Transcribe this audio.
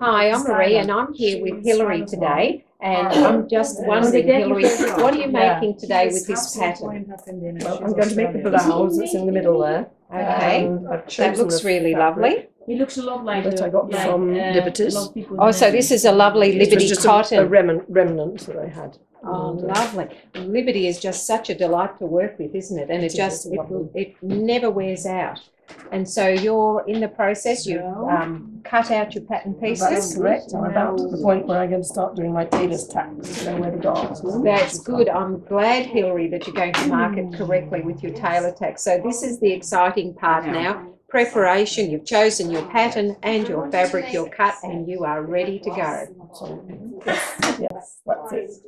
Hi, I'm Maree and I'm here with Hilary today. And I'm just wondering, Hilary, what are you making today with this pattern? Well, I'm going to make the blouse that's in the middle there. Okay, And I've that chosen looks a really fabric lovely. It looks a lot like That I got like, from uh, Liberty's. a lot of people Oh, so this is a lovely This was Liberty just a- cotton. A remnant, remnant that I had. Oh, And, uh, lovely. Liberty is just such a delight to work with, isn't it? And it It is, just, it's it, lovely. it never wears out. And so you're in the process, you've um, cut out your pattern That's pieces. correct. I'm about to the point where I'm going to start doing my you know, where the darts. That's good. I'm glad, Hilary, that you're going to market correctly with your tailor tack. So this is the exciting part now. Preparation, you've chosen your pattern and your fabric, your cut, and you are ready to go. Absolutely. Yes, yes, that's it.